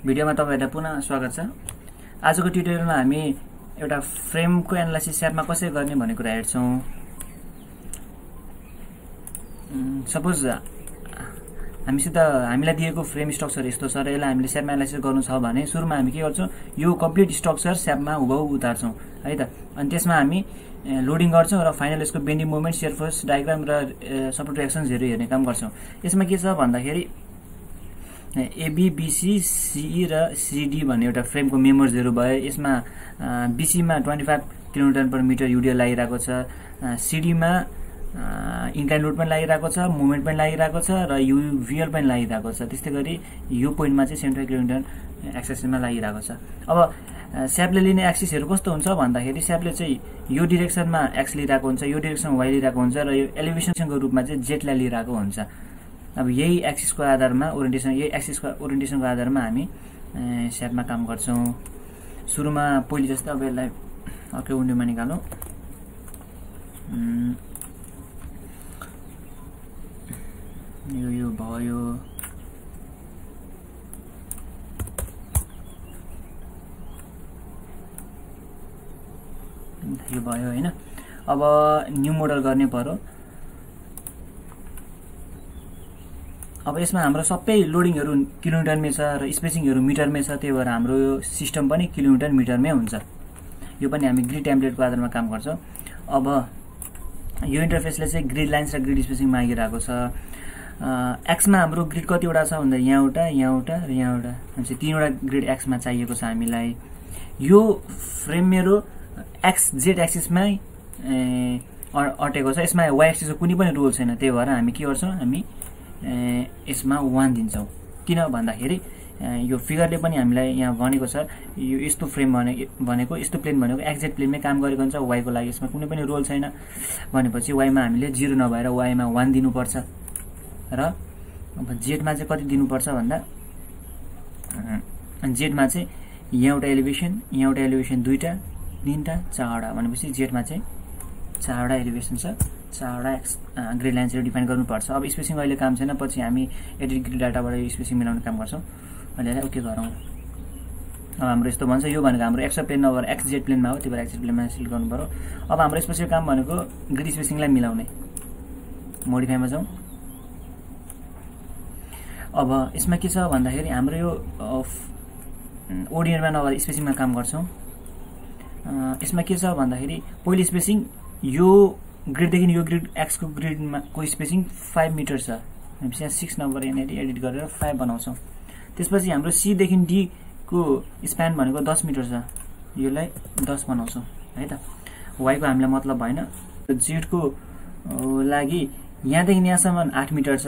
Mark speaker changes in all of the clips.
Speaker 1: भिडियोमा तपाईँहरूलाई पुनः स्वागत छ। आजको ट्युटोरियलमा हामी एउटा फ्रेमको एनालाइसिस स्यापमा कसरी गर्ने भन्ने कुरा हेर्छौँ। सपोज हामीसित हामीलाई दिएको फ्रेम स्ट्रक्चर यस्तो छ र यसलाई हामीले स्यापमा एनालाइसिस गर्नु छ भने सुरुमा हामी के गर्छौँ यो कम्प्लिट स्ट्रक्चर स्यापमा हुबहु उतार्छौँ है त? अनि त्यसमा हामी लोडिङ गर्छौँ र फाइनल यसको bending movement shear force diagram र सपोर्ट रिएक्सन्सहरू हेर्ने काम गर्छौँ। यसमा के छ भन्दाखेरि एबिबिसी सिई र सिडी भन्ने एउटा फ्रेमको मेम्बर्सहरू भयो। यसमा बिसीमा twenty five kilometre per metre UDL लागिरहेको छ। सिडीमा इन्क्लाइन लोड पनि लागिरहेको छ मुभमेन्ट पनि लागिरहेको छ र युभिएल पनि लागिरहेको छ। त्यस्तै गरी यो पोइन्टमा चाहिँ सेन्ट्रल किलोमिटर एक्सेसमा लागिरहेको छ। अब स्यापले लिने एक्सिसहरू कस्तो हुन्छ भन्दाखेरि स्यापले चाहिँ यो डिरेक्सनमा एक्स लिइरहेको हुन्छ यो डिरेक्सनमा वाइ लिइरहेको हुन्छ र यो एलिभेसनको रूपमा चाहिँ जेटलाई लिइरहेको हुन्छ। अब यही एक्सिसको आधारमा ओरिएन्टेसन यही एक्सिसको ओरिएन्टेसनको आधारमा हामी स्यापमा काम गर्छौँ। सुरुमा पहिले जस्तै अब यसलाई अर्कै विन्डोमा निकालौँ। यो यो भयो। यो भयो होइन? अब न्यू मोडल गर्ने पऱ्यो अब यसमा हाम्रो सबै लोडिङहरू किलोमिटरमै छ र स्पेसिङहरू मिटरमै छ त्यही भएर हाम्रो यो सिस्टम पनि किलोमिटर मिटरमै हुन्छ। यो पनि हामी ग्रिड टेम्प्लेटको आधारमा काम गर्छौँ। अब यो इन्टरफेसले चाहिँ ग्रिड लाइन्स र ग्रिड स्पेसिङ मागिरहेको छ। एक्समा हाम्रो ग्रिड कतिवटा छ भन्दा यहाँ एउटा यहाँ एउटा र यहाँ एउटा भनेपछि तिनवटा ग्रिड एक्समा चाहिएको छ हामीलाई। यो फ्रेम मेरो एक्स जेड एक्सिसमै अटेको छ। यसमा वाइ एक्सिसको कुनै पनि रोल छैन। त्यही भएर हामी के गर्छौँ? हामी यसमा वान दिन्छौँ। किन भन्दाखेरि यो फिगरले पनि हामीलाई यहाँ भनेको छ यो यस्तो फ्रेम भने भनेको यस्तो प्लेन भनेको एक्जेक्ट प्लेनमै काम गरेको हुन्छ वाइको लागि यसमा कुनै पनि रोल छैन। भनेपछि वाइमा हामीले जिरो नभएर वाइमा वान दिनुपर्छ। र अब जेडमा चाहिँ कति दिनुपर्छ भन्दा जेडमा चाहिँ यहाँ एउटा एलिभेसन यहाँ एउटा एलिभेसन दुईवटा तिनवटा चारवटा। भनेपछि जेडमा चाहिँ चारवटा एलिभेसन छ। चारवटा एक्स ग्रेड चाहिँ डिफाइन गर्नुपर्छ। अब स्पेसिङ अहिले काम छैन पछि हामी एडिट ग्रिड डाटाबाट स्पेसिङ मिलाउने काम गर्छौँ। अहिले ओके गरौँ। अब हाम्रो यस्तो भन्छ यो भनेको हाम्रो एक्स प्लेन नभएर एक्स जेड प्लेनमा हो त्यही भएर एक्स जेड प्लेनमा सिलेक्ट गर्नु पऱ्यो अब हाम्रो स्पेसिङ काम भनेको ग्रिड स्पेसिङलाई मिलाउने। मोडिफाईमा जाउँ। अब यसमा के छ भन्दाखेरि हाम्रो यो ओडिएनमा नभएर स्पेसिङमा काम गर्छौँ। यसमा के छ भन्दाखेरि पहिले स्पेसिङ यो ग्रिडदेखि यो ग्रिड एक्सको ग्रिडमा को स्पेसिङ फाइभ मिटर छ। भनेपछि यहाँ सिक्स नम्बर यहाँनिर एडिट गरेर फाइभ बनाउँछौँ। त्यसपछि हाम्रो सीदेखि डीको स्प्यान भनेको दस मिटर छ। यसलाई दस बनाउँछौँ है त? वाइको हामीलाई मतलब भएन। जेडको लागि यहाँदेखि यहाँसम्म आठ मिटर छ।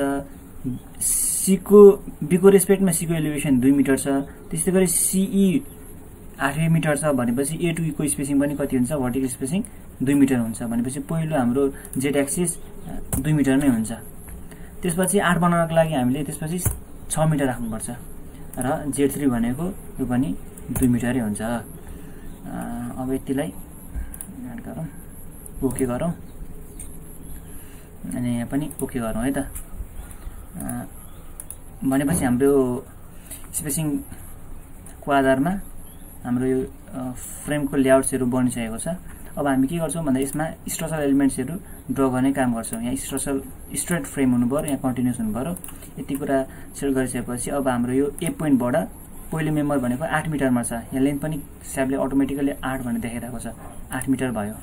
Speaker 1: सीको बीको रेस्पेक्टमा सीको एलिभेसन दुई मिटर छ। त्यस्तै गरी सिई आठ मिटर छ भनेपछि ए टूको स्पेसिङ पनि कति हुन्छ? भर्टिकल स्पेसिङ दुई मिटर हुन्छ भनेपछि पहिलो हाम्रो जेड एक्सिस दुई मिटरमै हुन्छ। त्यसपछि आठ बनाउनको लागि हामीले त्यसपछि छ मिटर राख्नुपर्छ। र जेड थ्री भनेको यो पनि दुई मिटरै हुन्छ। अब यतिलाई गरौँ। ओके गरौँ। अनि यहाँ पनि ओके गरौँ है त। भनेपछि हाम्रो स्पेसिङको आधारमा हाम्रो यो फ्रेमको लेआउट्सहरू बनिसकेको छ। अब हामी के गर्छौँ भन्दा यसमा स्ट्रक्चरल एलिमेन्ट्सहरू ड्र गर्ने काम गर्छौँ। यहाँ स्ट्रक्चरल स्ट्रेट फ्रेम हुनु पऱ्यो यहाँ कन्टिन्युस हुनु पऱ्यो। यति कुरा सेट गरिसकेपछि अब हाम्रो यो ए पोइन्टबाट पहिलो मेम्बर भनेको आठ मिटरमा छ। यहाँ लेन्थ पनि स्यापले अटोमेटिकली आठ भनेर देखाइरहेको छ। आठ मिटर भयो।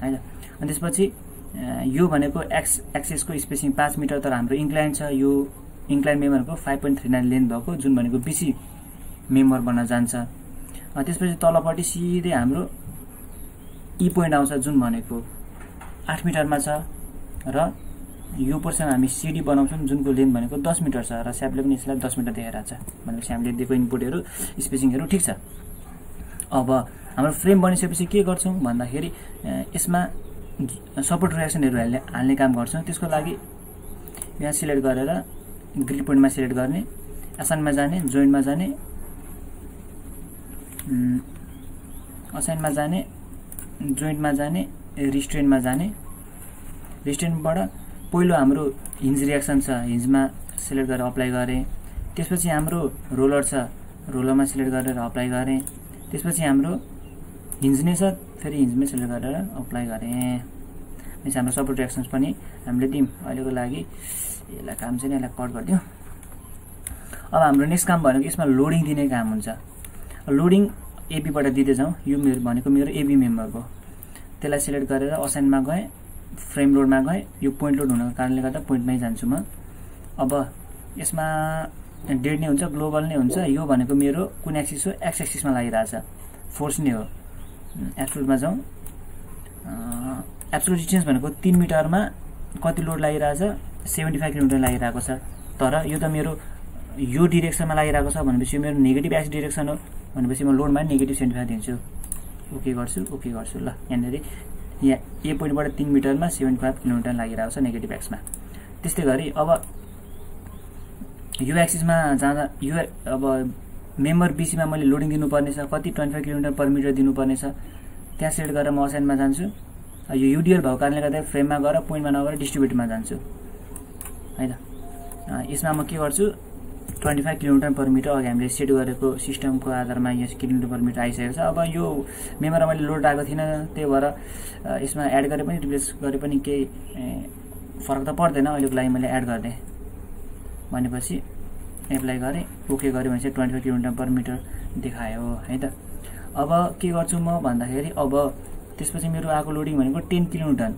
Speaker 1: होइन? अनि त्यसपछि यो भनेको एक्स एक्सिसको स्पेसिङ पाँच मिटर तर हाम्रो इन्क्लाइन छ। यो incline मेम्बरको five point three nine length भएको। जुन भनेको बिसी मेम्बर बन्न जान्छ। त्यसपछि तलपट्टि सिधै हाम्रो ई पोइन्ट आउँछ जुन भनेको आठ मिटरमा छ र यो पोर्सन हामी सिडी बनाउँछौँ जुनको लेन्थ भनेको दस मिटर छ र स्यापले पनि यसलाई दस मिटर देखाइरहेको छ भनेपछि हामीले दिएको इनपुटहरू स्पेसिङहरू ठिक छ। अब हाम्रो फ्रेम बनिसकेपछि के गर्छौँ भन्दाखेरि यसमा सपोर्ट रिएक्सनहरू हाल्ने हाल्ने काम गर्छौँ। त्यसको लागि यहाँ सिलेक्ट गरेर ग्रिड पोइन्टमा सिलेक्ट गर्ने एसाइनमा जाने जोइन्टमा जाने असाइनमा जाने जोइन्टमा जाने रिस्ट्रेन्टमा जाने। रिस्ट्रेन्टबाट पहिलो हाम्रो हिन्ज रियाक्सन छ। हिन्जमा सेलेक्ट गरेर अप्लाई गरेँ। त्यसपछि हाम्रो रोलर छ। रोलरमा सिलेक्ट गरेर अप्लाई गरेँ। त्यसपछि हाम्रो हिन्ज नै छ। फेरि हिन्जमै सिलेक्ट गरेर अप्लाई गरेँ। त्यसपछि हाम्रो सपोर्ट रिएक्सन्स पनि हामीले दियौँ। अहिलेको लागि यसलाई काम चाहिँ यसलाई कट गरिदिउँ। अब हाम्रो नेक्स्ट काम भनेको यसमा लोडिङ दिने काम हुन्छ। लोडिङ एबीबाट दिँदै जाउँ। यो मेरो भनेको मेरो एबी मेम्बरको त्यसलाई सिलेक्ट गरेर असाइनमा गएँ फ्रेम लोडमा गएँ। यो पोइन्ट लोड हुनको कारणले गर्दा पोइन्टमै जान्छु म। अब यसमा डेड नै हुन्छ ग्लोबल नै हुन्छ। यो भनेको मेरो कुन एक्सिस हो? एक्स एक्सिसमा लागिरहेछ। फोर्स नै हो। एब्सोल्युटमा जाउँ। एब्सोल्युट डिस्टेन्स भनेको तिन मिटरमा कति लोड लागिरहेछ? सेभेन्टी फाइभ किलोमिटर लागिरहेको छ। तर यो त मेरो यो डिरेक्सनमा लागिरहेको छ भनेपछि यो मेरो नेगेटिभ एक्स डिरेक्सन हो। भनेपछि म लोडमा नेगेटिभ सेभेन्टी फाइभ दिन्छु। ओके गर्छु ओके गर्छु ल। यहाँनिर यहाँ ए पोइन्टबाट तिन मिटरमा सेभेन्टी फाइभ किलोमिटर लागिरहेको छ नेगेटिभ एक्समा त्यस्तै गरी अब यो एक्सिसमा जाँदा यो अब मेम्बर बिसीमा मैले लोडिङ दिनुपर्ने छ कति twenty five kilometre per metre दिनुपर्ने छ त्यहाँ सेट गरेर म असाइनमा जान्छु। यो युडिएल भएको कारणले गर्दा फ्रेममा गएर पोइन्टमा नगएर डिस्ट्रिब्युटमा जान्छु। है त? यसमा म के गर्छु? Twenty five kilometre per metre अघि हामीले सेट गरेको सिस्टमको आधारमा यहाँ किलोमिटर पर मिटर आइसकेको छ। अब यो मेमोरा मैले लोड आएको थिइनँ त्यही भएर यसमा एड गरे पनि रिप्लेस गरे पनि केही फरक त पर्दैन अहिलेको लागि मैले एड गरिदिएँ। भनेपछि एप्लाई गरेँ ओके गरेँ भने चाहिँ twenty five kilometre per metre देखायो है त। अब के गर्छु म भन्दाखेरि अब त्यसपछि मेरो आएको लोडिङ भनेको टेन किलोमिटर।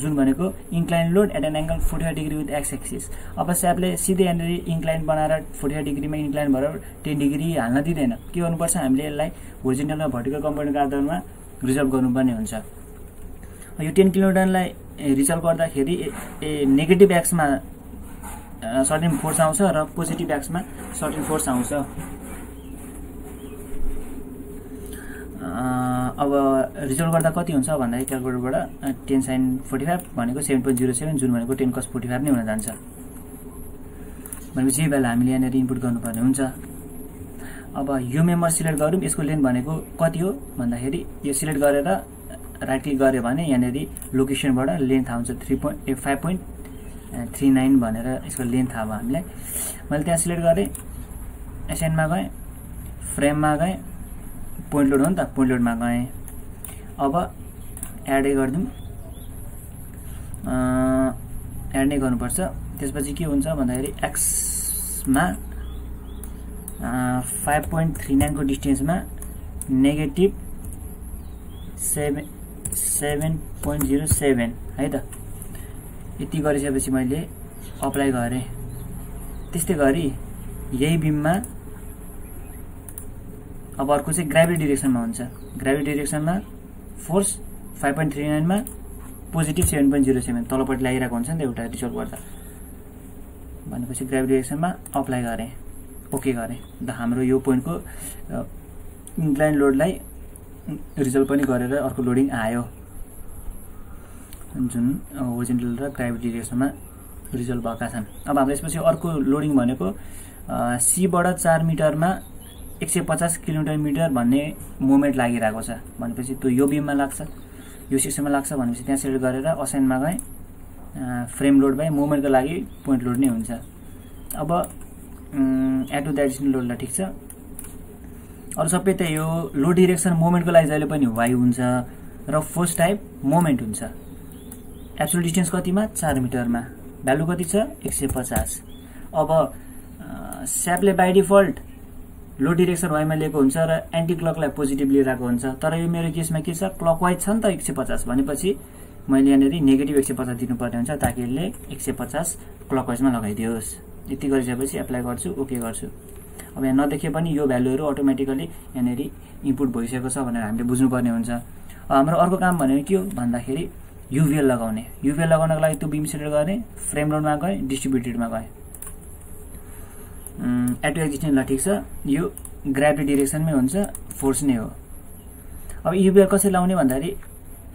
Speaker 1: जुन भनेको incline load at an angle forty five degree with X axis अब स्यापले सिधै यहाँनिर इन्क्लाइन बनाएर फोर्टी फाइभ डिग्रीमा इन्क्लाइन भएर टेन डिग्री हाल्न दिँदैन। के गर्नुपर्छ? हामीले यसलाई होरिजेन्टल र भर्टिकल कम्पोनेन्टको आधारमा रिजल्भ गर्नुपर्ने हुन्छ। यो टेन किलोमिटरलाई रिजल्भ गर्दाखेरि ए नेगेटिभ एक्समा सर्टिन फोर्स आउँछ र पोजिटिभ एक्समा सर्टिन फोर्स आउँछ। अब रिजल्ट गर्दा कति हुन्छ भन्दाखेरि क्यालकुलेटरबाट टेन साइन फोर्टी फाइभ भनेको सेभेन पोइन्ट जिरो सेभेन जुन भनेको टेन कस फोर्टी फाइभ नै हुन जान्छ। भनेपछि बेला हामीले यहाँनिर इनपुट गर्नुपर्ने हुन्छ। अब यो मेम्बर सिलेक्ट गरौँ यसको लेन्थ भनेको कति हो भन्दाखेरि यो सिलेक्ट गरेर राइट क्लिक गऱ्यो भने यहाँनिर लोकेसनबाट लेन्थ आउँछ three point uh five point three nine भनेर यसको लेन्थ भयो हामीलाई। मैले त्यहाँ सिलेक्ट गरेँ एसएनमा गएँ फ्रेममा गएँ पोइन्ट लोड हो नि त पोइन्ट लोडमा गएँ। अब एडै गरिदिउँ। एड नै गर्नुपर्छ। त्यसपछि के हुन्छ भन्दाखेरि एक्समा फाइभ पोइन्ट थ्री नाइनको डिस्टेन्समा negative seven seven point zero seven है त? यति गरिसकेपछि मैले अप्लाई गरेँ। त्यस्तै गरी यही बिममा अब अर्को चाहिँ ग्राभिटी डिरेक्सनमा हुन्छ। ग्राभिटी डिरेक्सनमा फोर्स फाइभ पोइन्ट थ्री नाइनमा positive seven point zero seven तलपट्टि लागिरहेको हुन्छ नि त एउटा रिजल्ट गर्दा। भनेपछि ग्राभिटी डिरेक्सनमा अप्लाई गरेँ। ओके गरेँ। अन्त हाम्रो यो पोइन्टको इन्क्लाइन लोडलाई रिजल्ट पनि गरेर अर्को लोडिङ आयो। जुन ओरिजिनल र ग्राभिटी डिरेक्सनमा रिजल्ट भएका छन्। अब हाम्रो यसपछि अर्को लोडिङ भनेको सीबाट चार मिटरमा एक सय पचास किलोमिटर मिटर भन्ने मुभमेन्ट लागिरहेको छ। भनेपछि त्यो यो बिममा लाग्छ यो सिस्टममा लाग्छ भनेपछि त्यहाँ सेलेक्ट गरेर असाइनमा गएँ फ्रेम लोड भए। मुभमेन्टको लागि पोइन्ट लोड नै हुन्छ। अब एटु द एडिसनल लोडलाई ठिक छ। अरू सबै त यो लो डिरेक्सन मुभमेन्टको लागि जहिले पनि वाइ हुन्छ र फोर्स टाइप मोमेन्ट हुन्छ। एब्सोल्युट डिस्टेन्स कतिमा? चार मिटरमा। भ्यालु कति छ? एक सय पचास। अब स्यापले बाई डिफल्ट लो डिरेक्सन वाइमा लिएको हुन्छ र एन्टी क्लकलाई पोजिटिभ लिइरहेको हुन्छ। तर यो मेरो केसमा के छ? क्लकवाइज छ नि त एक सय पचास। भनेपछि मैले यहाँनिर नेगेटिभ एक सय पचास दिनुपर्ने हुन्छ ताकि यसले एक सय पचास क्लकवाइजमा लगाइदियोस्। यति गरिसकेपछि एप्लाई गर्छु ओके गर्छु। अब यहाँ नदेखे पनि यो भ्यालुहरू अटोमेटिकली यहाँनिर इनपुट भइसकेको छ भनेर हामीले बुझ्नुपर्ने हुन्छ। हाम्रो अर्को काम भनेको के हो? भन्दाखेरि युभिएल लगाउने। युभिएल लगाउनको लागि त्यो बिम सेलेक्ट गरेँ फ्रेम रोडमा गएँ डिस्ट्रिब्युटेडमा गएँ। एटो एक्जिस्टेन्सलाई ठिक छ? यो ग्राभिटी डिरेक्सनमै हुन्छ फोर्स नै हो। अब युबिआर कसरी लाउने भन्दाखेरि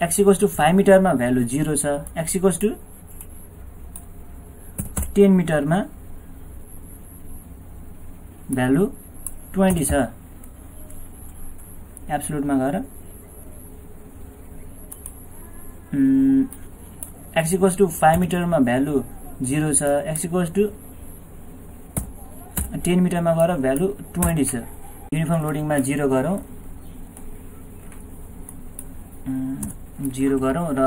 Speaker 1: एक्सिकोस टु फाइभ मिटरमा भ्यालु जिरो छ। एक्सिकोस टु टेन मिटरमा भ्यालु ट्वेन्टी छ। एब्सोल्युटमा गएर। एक्सिकोस टु फाइभ मिटरमा भ्यालु जिरो छ। एक्सिकोस टु टेन मिटरमा गएर भ्यालु ट्वेन्टी छ। युनिफर्म लोडिङमा जिरो गरौँ। जिरो गरौँ र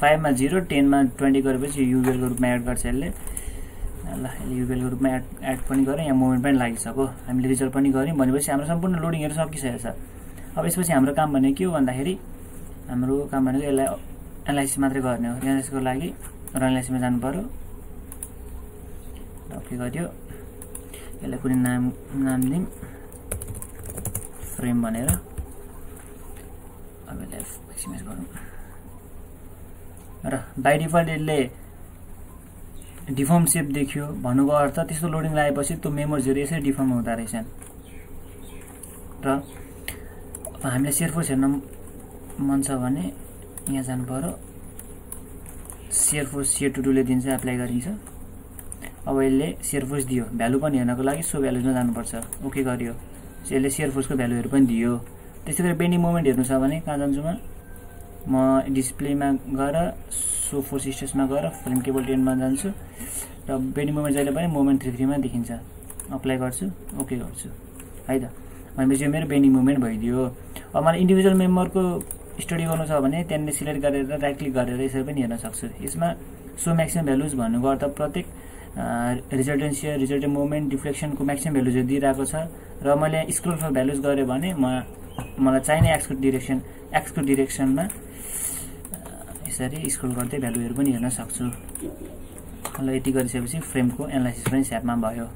Speaker 1: फाइभमा जिरो टेनमा ट्वेन्टी गरेपछि युबिएलको रूपमा एड गर्छ यसले। ल यसले युबिएलको रूपमा एड एड पनि गऱ्यौँ यहाँ मोमेन्ट पनि लागिसक्यो। हामीले रिजल्ट पनि गऱ्यौँ। भनेपछि हाम्रो सम्पूर्ण लोडिङहरू सकिसकेको छ अब यसपछि हाम्रो काम भनेको के हो भन्दाखेरि हाम्रो काम भनेको यसलाई एनालाइसिस मात्रै गर्ने हो। एनालाइसिसको लागि र एनालाइसिसमा जानु पऱ्यो र के गर्यो? यसलाई कुनै नाम नाम दिउँ फ्रेम भनेर अब यसलाई एक्समेज गरौँ र बाई डिफल्ट यसले डिफर्म सेप देखियो। भन्नुको अर्थ त्यस्तो लोडिङ लगाएपछि त्यो मेमोरिजहरू यसरी डिफर्म हुँदो रहेछन् र अब हामीलाई सेयरफोर्स हेर्न मन छ भने यहाँ जानु पऱ्यो सेयरफोर्स सेयर टु टूले दिन्छ एप्लाई गरिन्छ। अब यसले सेयरफोर्स दियो। भ्यालु पनि हेर्नको लागि सो भ्यालुजमा जानुपर्छ। ओके गरियो? यसले सेयरफोर्सको भ्यालुहरू पनि दियो। त्यस्तै गरी बेन्डिङ मोमेन्ट हेर्नु छ भने कहाँ जान्छु म? म डिस्प्लेमा गएर सो फोर्स स्टेसमा गएर फिल्म केबल टेनमा जान्छु। र बेन्डिङ मोमेन्ट जहिले पनि मोमेन्ट थ्री थ्रीमा देखिन्छ। अप्लाई गर्छु। ओके गर्छु। है त? भनेपछि यो मेरो बेन्डिङ मुभमेन्ट भइदियो। अब मलाई इन्डिभिजुअल मेम्बरको स्टडी गर्नु छ भने त्यहाँनिर सिलेक्ट गरेर राइट क्लिक गरेर यसरी पनि हेर्न सक्छु। यसमा सो म्याक्सिमम भ्यालुज भन्नुको अर्थ प्रत्येक रिजल्टेन्सियर रिजल्टेन्ट मुभमेन्ट डिफ्लेक्सनको म्याक्सिमम भ्यालुजहरू दिइरहेको छ र मैले स्क्रोल फर भ्यालुज गरेँ भने म मलाई चाहिने एक्सको डिरेक्सन एक्सको डिरेक्सनमा यसरी स्क्रोल गर्दै भ्यालुहरू पनि हेर्न सक्छु। ल यति गरिसकेपछि फ्रेमको एनालाइसिस पनि स्यापमा भयो।